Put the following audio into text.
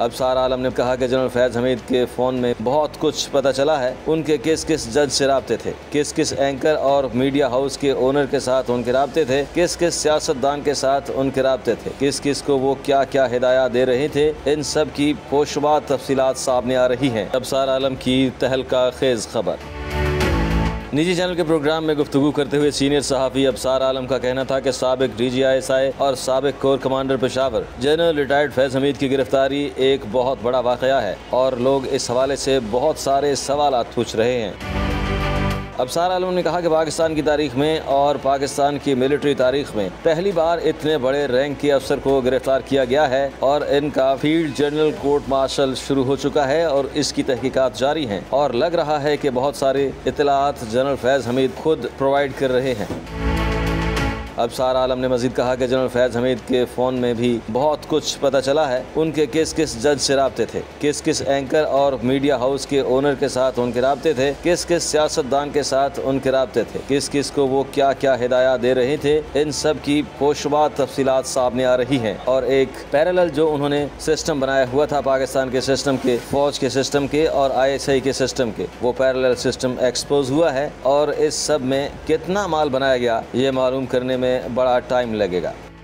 अबसार आलम ने कहा कि जनरल फैज हमीद के फ़ोन में बहुत कुछ पता चला है। उनके किस किस जज से रबते थे? किस किस एंकर और मीडिया हाउस के ओनर के साथ उनके रबते थे? किस किस सियासतदान के साथ उनके रबते थे? किस किस को वो क्या क्या हिदायत दे रहे थे? इन सब की पोशवा तफसीत सामने आ रही हैं। अबसार आलम की तहलका खेज खबर। निजी चैनल के प्रोग्राम में गुफ्तु करते हुए सीनियर सहाफ़ी अबसार आलम का कहना था कि सबक D G I S I और सबक corps commander Peshawar general retired Faiz Hamid की गिरफ्तारी एक बहुत बड़ा वाक़ है और लोग इस हवाले से बहुत सारे सवाल पूछ रहे हैं। अबसार आलम ने कहा कि पाकिस्तान की तारीख में और पाकिस्तान की मिलिट्री तारीख में पहली बार इतने बड़े रैंक के अफसर को गिरफ़्तार किया गया है और इनका फ़ील्ड जनरल कोर्ट मार्शल शुरू हो चुका है और इसकी तहकीकात जारी है और लग रहा है कि बहुत सारे इतलात जनरल फैज़ हमीद खुद प्रोवाइड कर रहे हैं। अबसार आलम ने मजीद कहा कि जनरल फैज़ हमीद के फ़ोन में भी बहुत कुछ पता चला है। उनके किस किस जज से रबते थे? किस किस एंकर और मीडिया हाउस के ओनर के साथ उनके रबते थे? किस किस सियासतदान के साथ उनके रबते थे? किस किस को वो क्या क्या हिदायत दे रहे थे? इन सब की पोशवा तफसीलात सामने आ रही हैं और एक पैरल जो उन्होंने सिस्टम बनाया हुआ था पाकिस्तान के सिस्टम के, फौज के सिस्टम के और आई एस आई के सिस्टम के, वो पैरल सिस्टम एक्सपोज हुआ है और इस सब में कितना माल बनाया गया, ये मालूम करने में में बड़ा टाइम लगेगा।